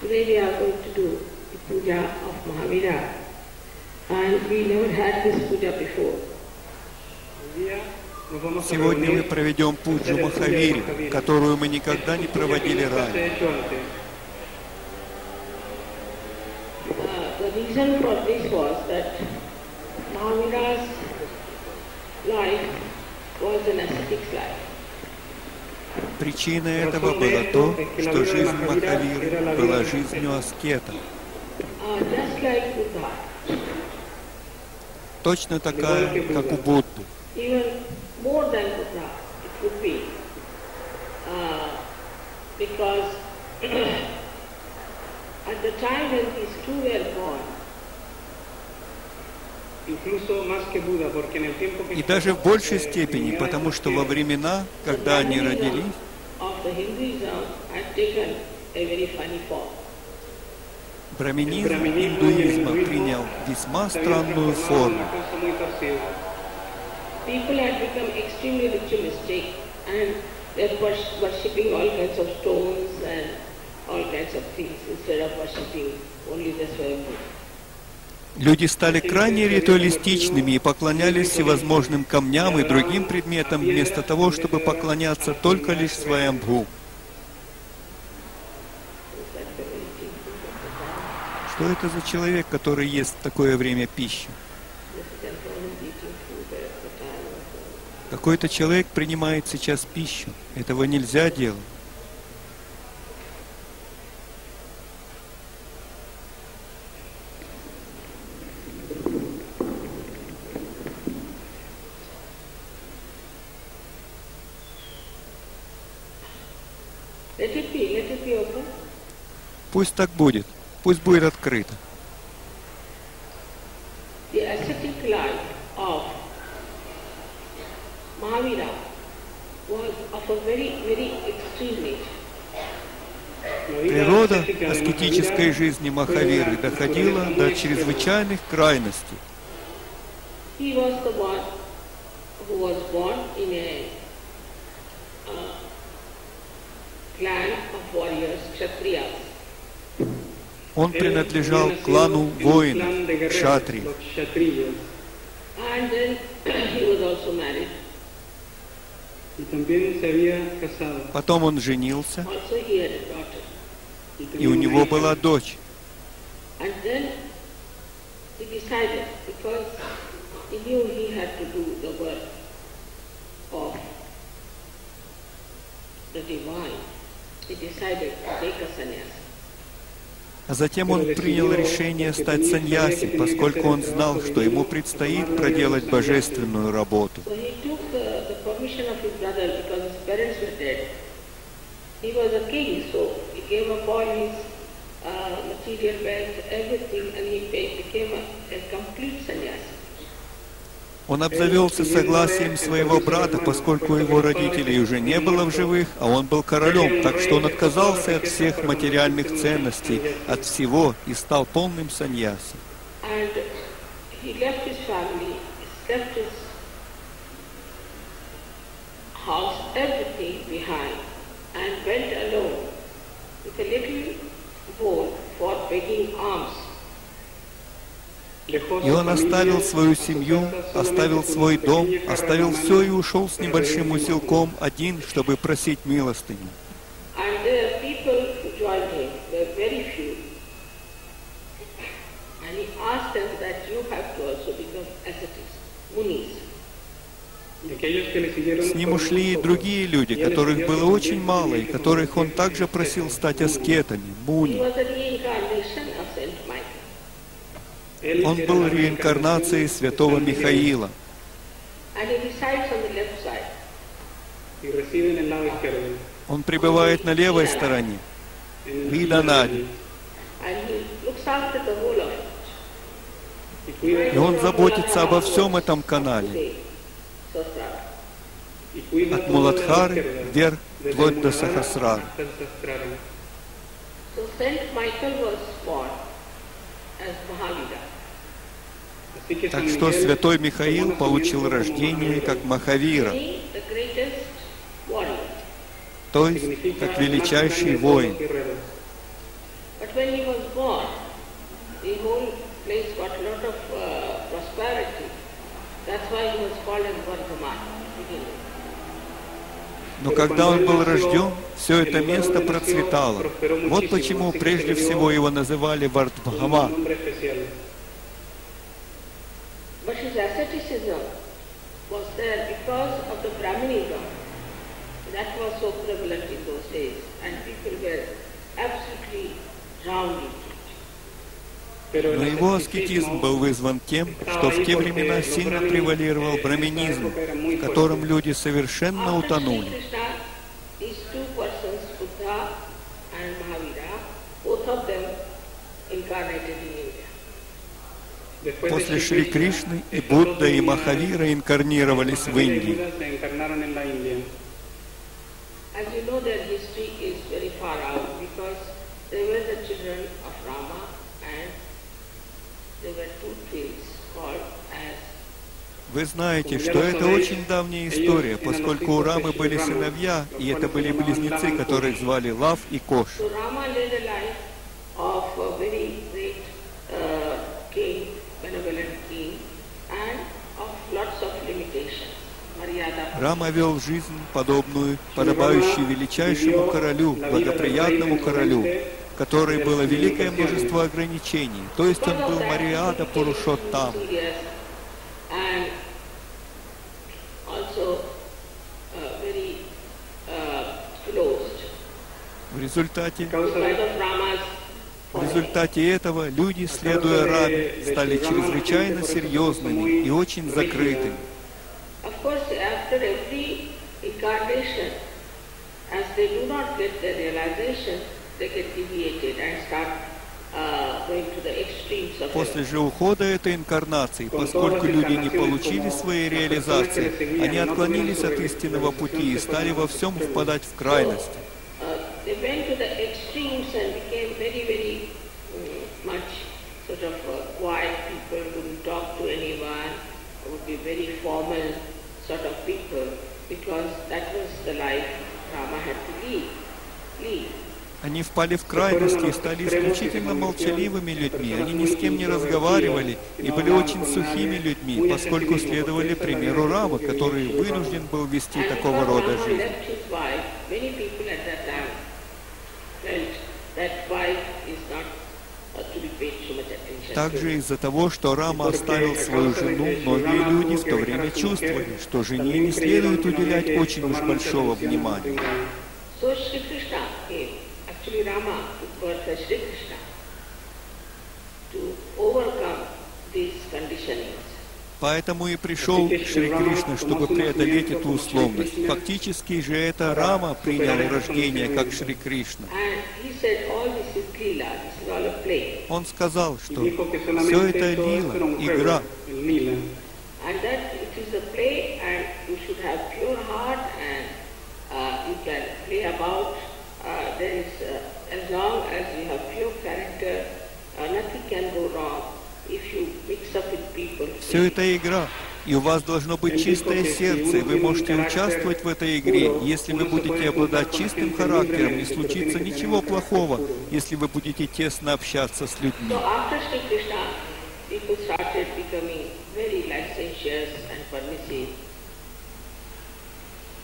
Today we are going to do the puja of Mahavira. And we never had this puja before. Сегодня мы проведем пуджу Махавири, которую мы никогда не проводили ранее. Uh, the reason for this was that Mahavira's life was an ascetic's life. Причиной этого было то, что жизнь Махавиры была жизнью аскета, точно такая, как у Будды. И даже в большей степени, потому что во времена, когда они родились, the Hinduism had taken a very funny form. браминизм индуизма принял весьма странную форму. una cosa muy torcida. People had become extremely ritualistic and they're wors- worshipping all kinds of stones and all kinds of things instead of worshipping only the Swayambhu. Люди стали крайне ритуалистичными и поклонялись всевозможным камням и другим предметам, вместо того, чтобы поклоняться только лишь своим Бху. Что это за человек, который ест в такое время пищу? Какой-то человек принимает сейчас пищу. Этого нельзя делать. Пусть так будет. Пусть будет открыто. The ascetic life of Mahavira was of a very, very extreme nature. Природа аскетической жизни Махавиры доходила до чрезвычайных крайностей. Uh, clan of warriors, Kshatriyas. Он принадлежал клану воинов, casado. Потом он женился, и у него была дочь. He decided to take a sannyas. А затем он принял решение стать саньяси, поскольку он знал, что ему предстоит проделать божественную работу. Uh, uh, material wealth, everything, and he be- became a, a complete sannyasi. Он обзавелся согласием своего брата, поскольку его родителей уже не было в живых, а он был королем, так что он отказался от всех материальных ценностей, от всего и стал полным behind, and went alone with a little bowl for begging alms. И он оставил свою семью, оставил свой дом, оставил все и ушел с небольшим усилком один, чтобы просить милостыню. С ним ушли и другие люди, которых было очень мало, и которых он также просил стать аскетами, муни. was a reincarnation of Saint Michael. Él Он был реинкарнацией святого Михаила. Он пребывает на левой стороне, Виданади. И он заботится обо всем этом канале, от Муладхары вверх, вплоть до Sahasrara. So Saint Michael was born as Mahavira. Так что святой Михаил получил рождение как Махавира, то есть как величайший воин. uh. Но когда он был рожден, все это место процветало. Вот почему прежде всего его называли Вардбхама. There because of the Brahmanism that was so prevalent in those days, and people were absolutely drowned in Но его аскетизм был вызван тем, что в те времена сильно превалировал браминизм, в котором люди совершенно утонули. Krishna, После Шри Кришны и Будда и Махавира инкарнировались в Индии. Вы знаете, что это очень давняя история, поскольку у Рамы были сыновья, и это были близнецы, которых звали Лав и Кош. So Rama led a life of a very great uh, king, benevolent king, and of lots of limitations. Maryada. Рама вел жизнь, подобную, подобающую величайшему королю, благоприятному королю, которой было великое множество ограничений. То есть он был Мариада Пурушоттам. В результате, в результате этого люди, следуя Раме, стали чрезвычайно серьезными и очень закрытыми. Of course, after every incarnation, as they do not get the realization, they get deviated and start uh, going to the extremes of После же ухода этой инкарнации, поскольку люди не получили своей реализации, они отклонились от истинного пути и стали во всем впадать в крайности. Uh, mm, sort of uh, people, Они впали в крайности и стали исключительно молчаливыми людьми. Они ни с кем не разговаривали и были очень сухими людьми, поскольку следовали примеру Рамы, который вынужден был вести такого рода жизнь. that wife is not uh, to be paid so much attention. Также из-за того, что Рама оставил свою жену, многие люди в то время чувствовали, что жене не следует уделять очень уж большого внимания. To overcome these conditionings. Поэтому и пришел Шри Кришна, чтобы преодолеть эту условность. Фактически же это Рама принял рождение как Шри Кришна. Он сказал, что все это лила, игра. uh. Uh, uh, as long as you have pure character, uh, nothing can go wrong Все это игра. И у вас должно быть чистое сердце, и вы можете участвовать в этой игре. Если вы будете обладать чистым характером, не случится ничего плохого, если вы будете тесно общаться с людьми.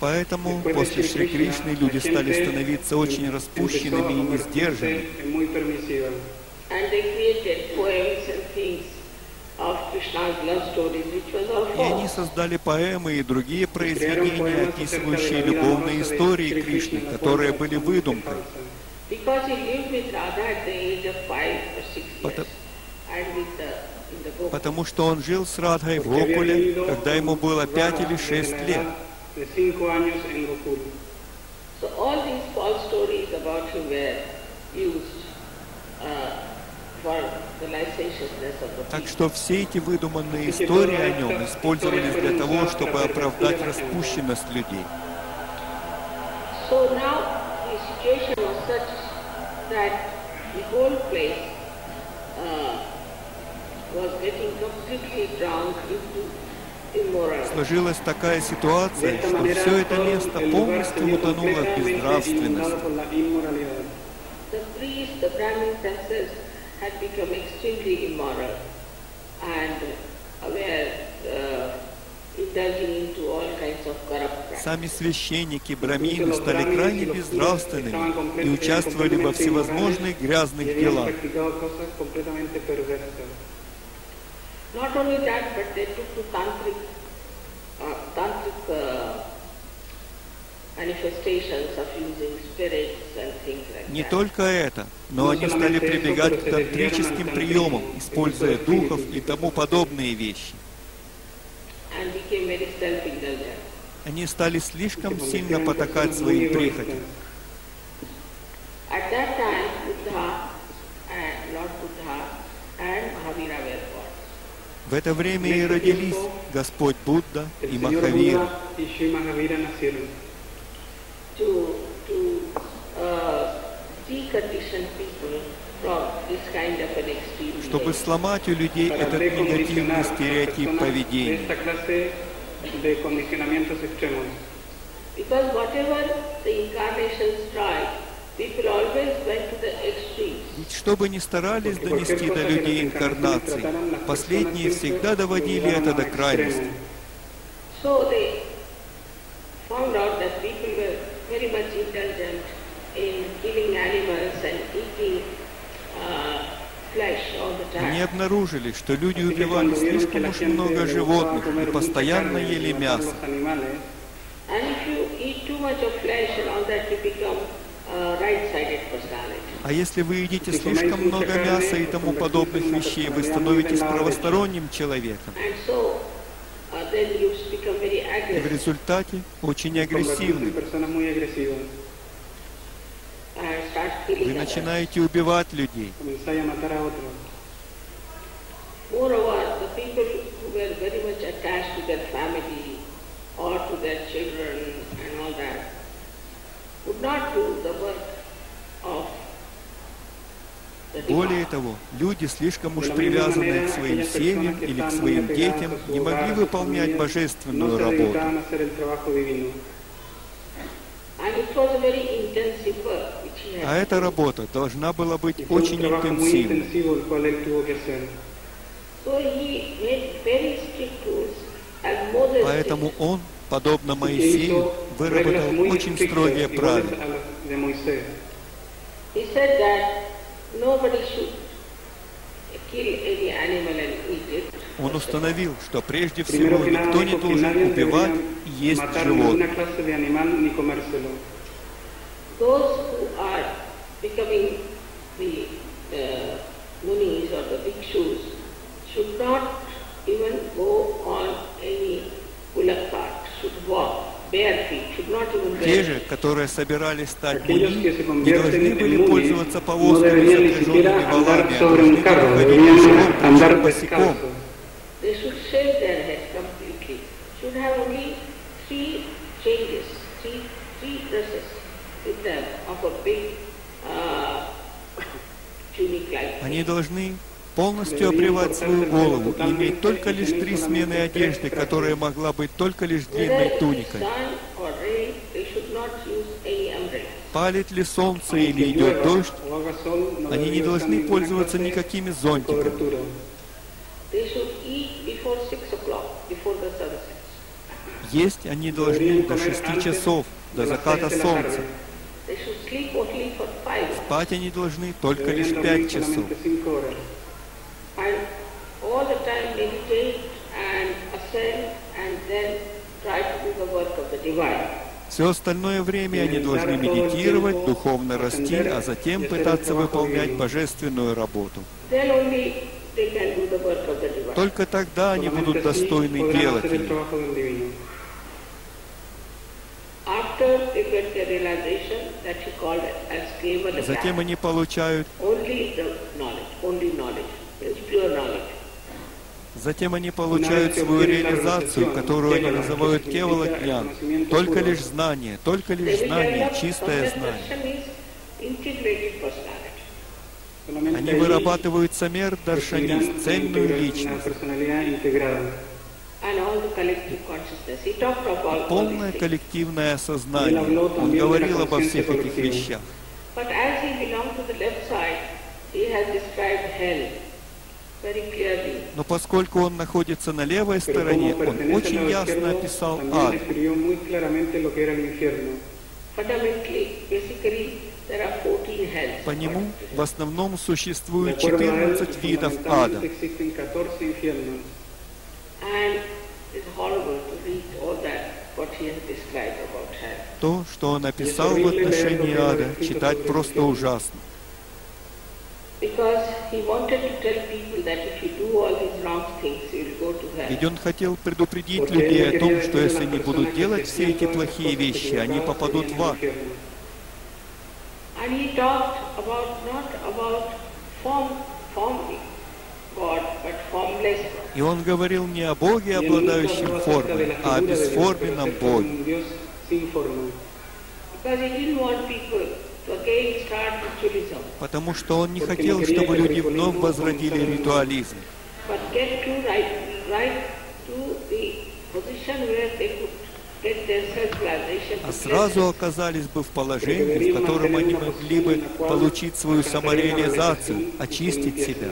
Поэтому после Шри Кришны люди стали становиться очень распущенными и несдержанными. Muy permisiva. And they created poems and things of Krishna's love stories, which was all И они создали поэмы и другие произведения, описывающие любовные истории Кришны, которые были выдумкой. Because he lived with Radha at the age of five or six years. Пото- And with the, in the Gokul. Потому что он жил с Радхой в Гокуле, когда ему было пять или шесть лет. So all these false stories about him were used uh, Так что все эти выдуманные истории о нем использовались для того, чтобы оправдать распущенность людей. Uh. Сложилась такая ситуация, что все это место полностью утонуло в completamente had become extremely immoral and were uh, indulging into all kinds of corrupt practices. Сами священники, брамины стали крайне безнравственными и участвовали во всевозможных грязных делах. Not only that, but they took to tantric, uh, tantric uh, manifestations of using spirits and things like Не только это, но они стали прибегать к тантрическим приемам, используя духов и тому подобные вещи. Они стали слишком сильно потакать своим прихотям. Born. В это время и родились Господь Будда и Махавира. To to uh, decondition people from this kind of an extreme чтобы сломать у людей para этот негативный стереотип поведения. Because whatever the incarnations tried, people always went to the extremes. Ведь что бы ни старались донести до людей инкарнации, последние всегда доводили это до крайности. So they found out that people were very much indulgent in killing animals and eating uh, flesh all the Они обнаружили, что люди убивали слишком уж много животных и постоянно ели мясо. А если вы едите слишком много мяса и тому подобных вещей, вы становитесь правосторонним человеком. И в результате очень агрессивны. Вы начинаете убивать людей. Would not do the work of Более того, люди, слишком уж привязанные к своим семьям или к своим детям, не могли выполнять божественную работу. А эта работа должна была быть очень интенсивной. Поэтому он, подобно Моисею, выработал очень строгие правила. Он установил, что прежде всего никто не должен убивать и есть животных. uh, should not even go on any should walk Те же, которые собирались стать se не должны были пользоваться повозками, запряженными валами, а должны были ходить пешком, босиком. uh, Они должны полностью обревать свою голову иметь только лишь три смены одежды, которая могла быть только лишь длинной туникой. Палит ли солнце или идет дождь, они не должны пользоваться никакими зонтиками. Есть они должны до шести часов, до заката солнца. Спать они должны только лишь пять часов. And all the time meditate and ascend and then try to do the work of the divine. Все остальное время они должны медитировать, духовно расти, а затем пытаться выполнять божественную работу. Только тогда они будут достойны делать ее. trabajo del divino. Затем они получают свою реализацию, которую они называют Кевала Джнян. Только лишь знание, только лишь знание, чистое знание. Они вырабатывают самер даршанис, recibirán ценную una личность. Полное коллективное сознание. Он говорил обо всех этих вещах. But as he belonged to the left side, he has described hell. Но поскольку он находится на левой стороне, он очень ясно описал ад. describió muy claramente lo que era el infierno. Fundamentally, basically, there are 14 hells. По нему в основном существует acuerdo a él, 14 видов ада. fundamentalmente existen 14 infiernos. And it's horrible to read all that, what he has described about hell. То, что он описал в отношении ада, читать просто ужасно. Because Ведь он хотел предупредить людей о том, что если они будут делать все эти плохие вещи, они попадут в ад. И он говорил не о Боге, обладающем формой, а о бесформенном Боге. Because he didn't want people Потому что он не хотел, чтобы люди вновь возродили ритуализм, а сразу оказались бы в положении, в котором они могли бы получить свою самореализацию, очистить себя.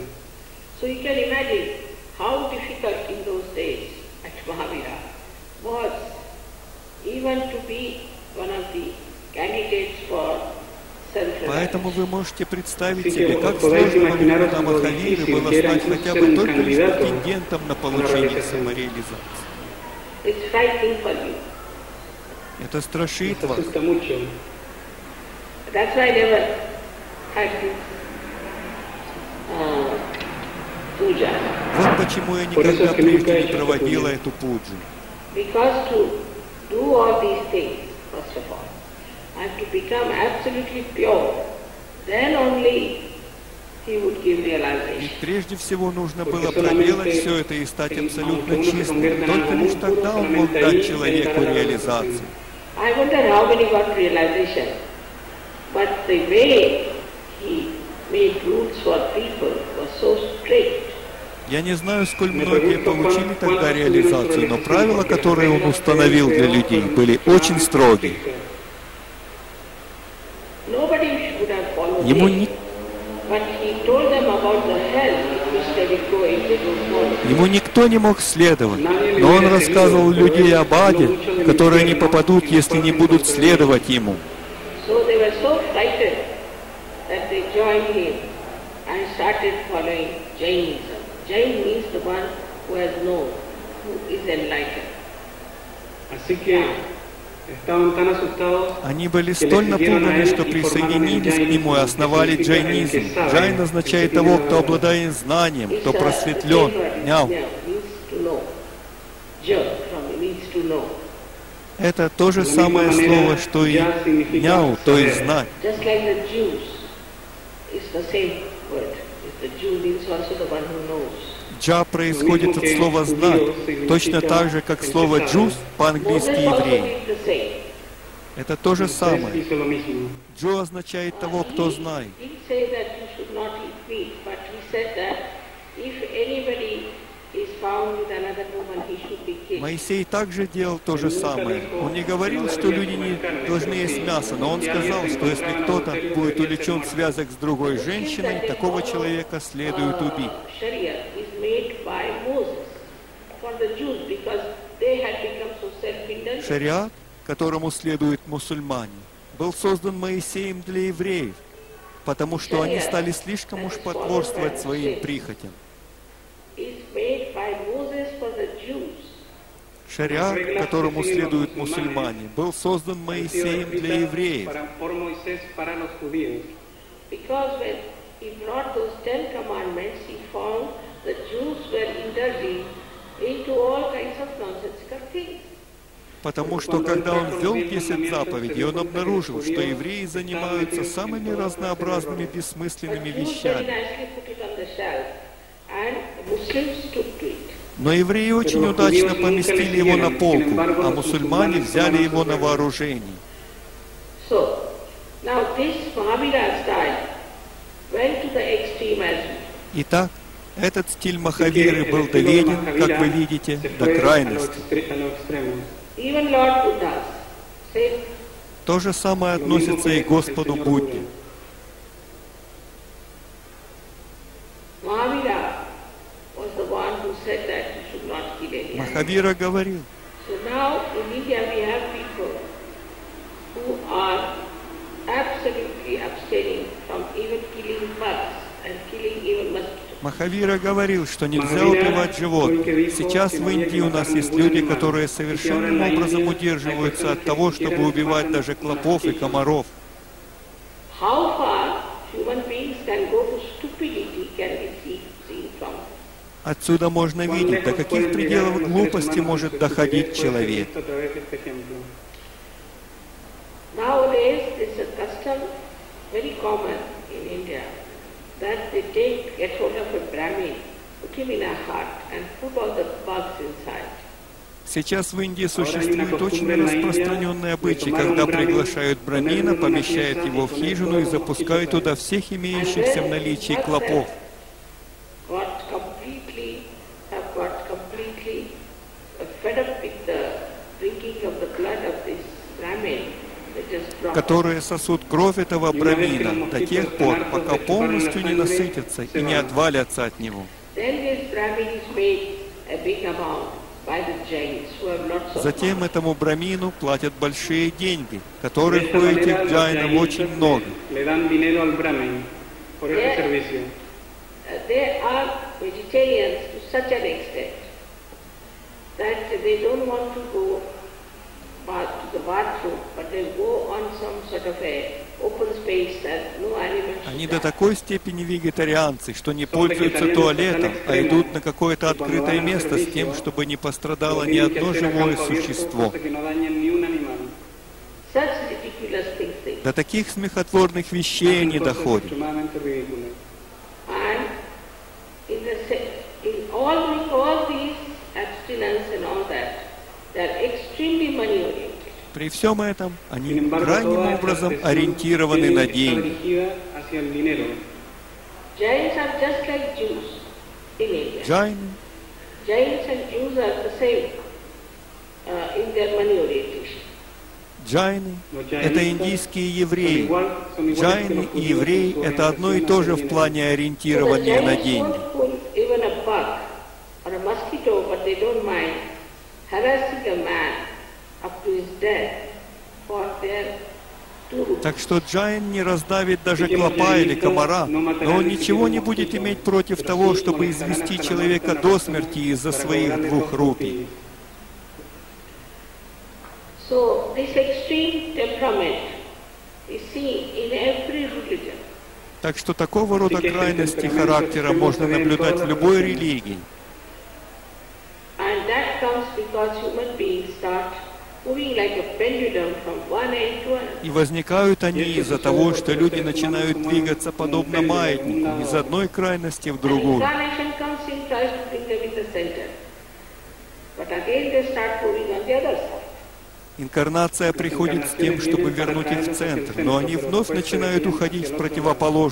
Even to be one of the candidates for Поэтому вы можете представить себе, как сложно Махавире difícil было стать хотя бы только лишь претендентом на получение самореализации. Это страшит вас. asusta mucho. That's why I never had this uh, puja. Вот почему я никогда прежде не проводила эту пуджу. Because to do all these things, first of all, and to become absolutely pure, then only he would give realization. Ведь прежде всего нужно было проделать все это и стать абсолютно чистым. Только лишь тогда он мог дать человеку реализацию. I wonder how many got realization. But the way he made rules for people was so strict. Я не знаю, сколь многие получили тогда реализацию, но правила, которые он установил для людей, были очень строгие. Nobody would have followed Ему, him. ни- But he told them about the hell which they would go if they don't follow. ему никто не мог следовать, но он рассказывал людей об аде, в который они попадут, если не будут следовать ему. Así que Они были столь напуганы, что присоединились к нему и основали джайнизм. Джайн означает того, кто обладает знанием, кто просветлен. Няу. Это то же самое слово, что и няу, то есть знать. Джа происходит от слова «знать», точно так же, как слово «джус» по-английски «еврей». Это то же самое. Джо означает того, кто знает. Моисей также делал то же самое. Он не говорил, что люди не должны есть мясо, но он сказал, что если кто-то будет увлечен в связок с другой женщиной, такого человека следует убить. Uh. Шариат, которому следуют мусульмане, был создан Моисеем для евреев, потому что они стали слишком уж потворствовать своим прихотям. Шариат, которому следуют мусульмане, был создан Моисеем для евреев, into all kinds of nonsensical things. Потому что когда он ввел 10 заповедей, он обнаружил, что евреи занимаются самыми разнообразными бессмысленными вещами. Но евреи очень удачно поместили его на полку, а мусульмане взяли его на вооружение. Итак, этот стиль Махавиры был доведен, как вы видите, до крайности. То же самое относится и к Господу Будде. Махавира говорил, absolutely abstaining Махавира говорил, что нельзя убивать животных. Сейчас в Индии у нас есть люди, которые совершенным образом удерживаются от того, чтобы убивать даже клопов и комаров. Отсюда можно видеть, до каких пределов глупости может доходить человек. Nowadays, there's a custom very common in India that they take, get hold of a Brahmin, put him in a hut and put all the bugs inside. Сейчас в Индии существует очень распространенный обычай, когда приглашают брамина, помещают его в хижину и запускают туда всех имеющихся в наличии клопов. Которые сосут кровь этого брамина до тех пор, пока полностью не насытятся и не отвалятся от него. Затем этому брамину платят большие деньги, которых у этих джайнов очень много. Uh, they are vegetarians to such an extent that they don't want to go bath, to the bathroom, but they go on some sort of a open space that no animals Они до такой степени вегетарианцы, что не пользуются туалетом, а идут на какое-то открытое место с тем, чтобы не пострадало ни одно живое существо. До таких смехотворных вещей они доходят. all these abstinence and all that, При всем этом они крайним образом ориентированы на деньги. Джайны uh. Джайны – это индийские евреи. Джайны и евреи это одно и то же в плане ориентирования на деньги. Так что Джайн не раздавит даже клопа или комара, но он ничего не будет иметь против того, чтобы извести человека до смерти из-за своих двух рупий. So this extreme temperament is seen in every religion. Так что такого рода крайности характера можно наблюдать в любой религии. And that comes because human beings start moving like a pendulum from one end to another. И возникают они из-за того, что люди начинают двигаться подобно маятнику, из одной крайности в другую. Инкарнация приходит с тем, чтобы вернуть их в центр, но они вновь начинают уходить в противоположность.